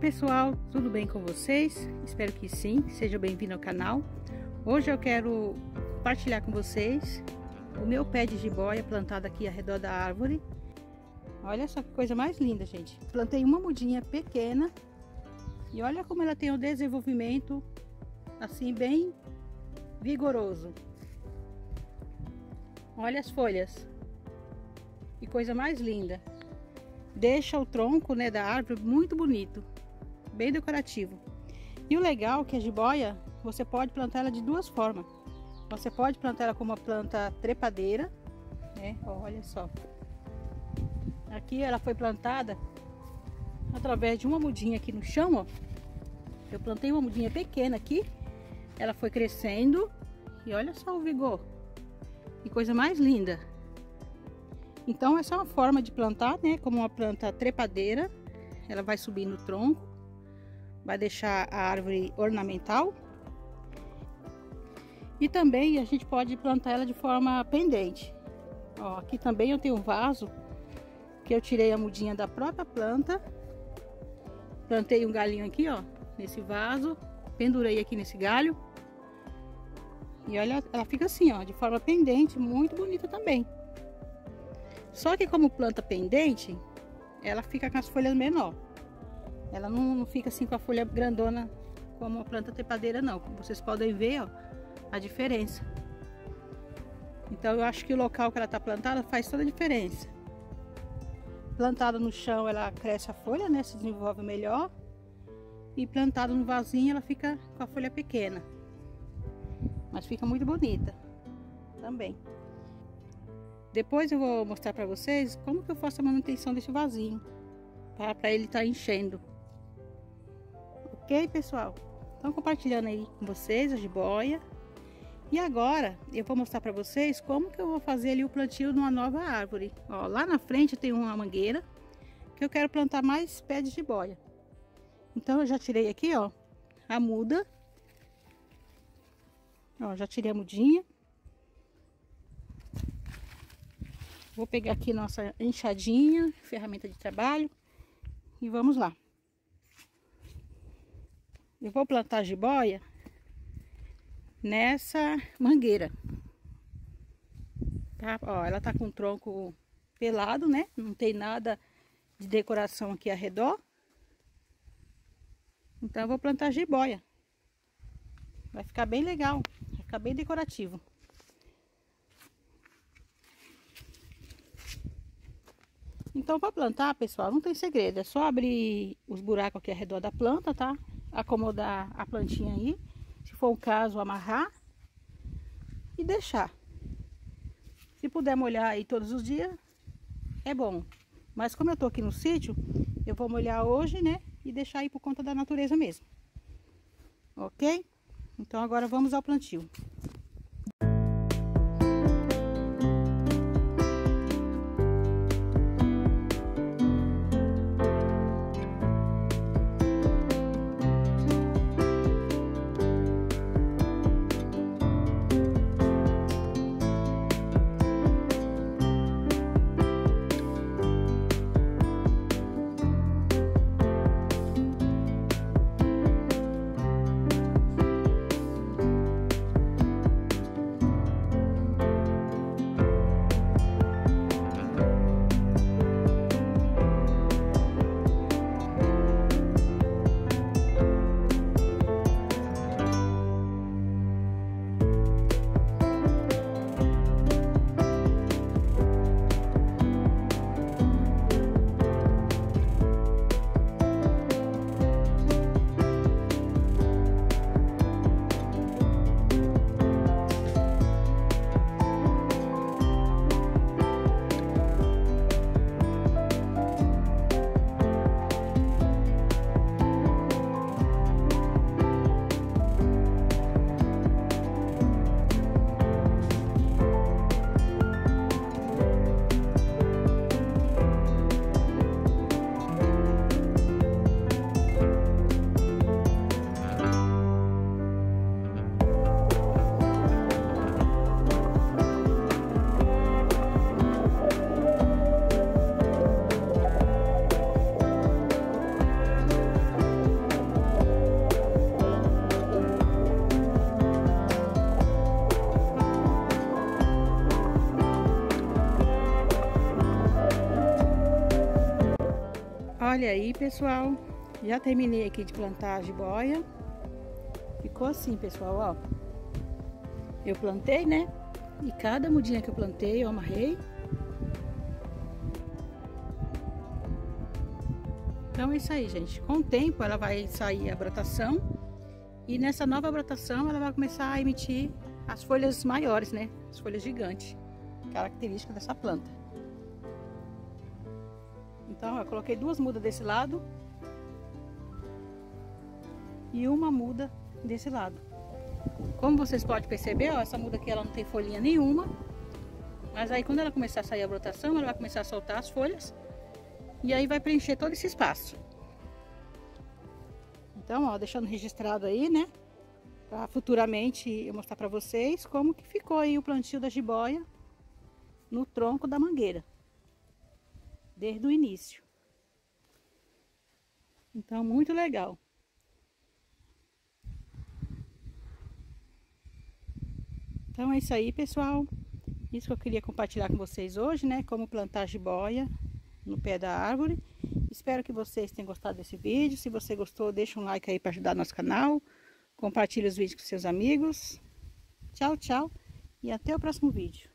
pessoal, tudo bem com vocês? Espero que sim, seja bem-vindo ao canal. Hoje eu quero compartilhar com vocês o meu pé de jiboia plantado aqui ao redor da árvore. Olha só que coisa mais linda, gente. Plantei uma mudinha pequena e olha como ela tem um desenvolvimento assim bem vigoroso. Olha as folhas. Que coisa mais linda. Deixa o tronco né, da árvore muito bonito bem decorativo. E o legal é que a jiboia, você pode plantar ela de duas formas. Você pode plantar ela como uma planta trepadeira, né? Olha só. Aqui ela foi plantada através de uma mudinha aqui no chão, ó. Eu plantei uma mudinha pequena aqui. Ela foi crescendo e olha só o vigor. Que coisa mais linda. Então essa é uma forma de plantar, né? Como uma planta trepadeira. Ela vai subir no tronco vai deixar a árvore ornamental. E também a gente pode plantar ela de forma pendente. Ó, aqui também eu tenho um vaso que eu tirei a mudinha da própria planta. Plantei um galinho aqui, ó, nesse vaso. Pendurei aqui nesse galho. E olha, ela fica assim, ó, de forma pendente, muito bonita também. Só que como planta pendente, ela fica com as folhas menor. Ela não, não fica assim com a folha grandona como a planta trepadeira não. Como vocês podem ver, ó, a diferença. Então eu acho que o local que ela está plantada faz toda a diferença. Plantada no chão, ela cresce a folha, né? Se desenvolve melhor. E plantada no vasinho, ela fica com a folha pequena. Mas fica muito bonita também. Depois eu vou mostrar para vocês como que eu faço a manutenção desse vasinho. Para ele estar tá enchendo. Ok, pessoal? Estão compartilhando aí com vocês a jiboia. E agora eu vou mostrar para vocês como que eu vou fazer ali o plantio de uma nova árvore. Ó, lá na frente tem uma mangueira que eu quero plantar mais pés de jiboia. Então eu já tirei aqui, ó, a muda. Ó, já tirei a mudinha. Vou pegar aqui nossa enxadinha, ferramenta de trabalho e vamos lá. Eu vou plantar jiboia nessa mangueira. Tá? Ó, ela tá com tronco pelado, né? Não tem nada de decoração aqui ao redor. Então eu vou plantar jiboia. Vai ficar bem legal, vai ficar bem decorativo. Então para plantar, pessoal, não tem segredo, é só abrir os buracos aqui ao redor da planta, tá? Acomodar a plantinha aí, se for o caso, amarrar e deixar. Se puder molhar aí todos os dias, é bom. Mas como eu tô aqui no sítio, eu vou molhar hoje, né? E deixar aí por conta da natureza mesmo. Ok? Então agora vamos ao plantio. Olha aí, pessoal. Já terminei aqui de plantar a jiboia. Ficou assim, pessoal, ó. Eu plantei, né? E cada mudinha que eu plantei, eu amarrei. Então é isso aí, gente. Com o tempo ela vai sair a brotação. E nessa nova brotação ela vai começar a emitir as folhas maiores, né? As folhas gigantes. Característica dessa planta. Então, eu coloquei duas mudas desse lado e uma muda desse lado. Como vocês podem perceber, ó, essa muda aqui ela não tem folhinha nenhuma. Mas aí quando ela começar a sair a brotação, ela vai começar a soltar as folhas. E aí vai preencher todo esse espaço. Então, ó, deixando registrado aí, né? Pra futuramente eu mostrar pra vocês como que ficou aí o plantio da jiboia no tronco da mangueira desde o início. Então, muito legal. Então é isso aí, pessoal. Isso que eu queria compartilhar com vocês hoje, né? Como plantar jiboia no pé da árvore. Espero que vocês tenham gostado desse vídeo. Se você gostou, deixa um like aí para ajudar nosso canal. Compartilhe os vídeos com seus amigos. Tchau, tchau. E até o próximo vídeo.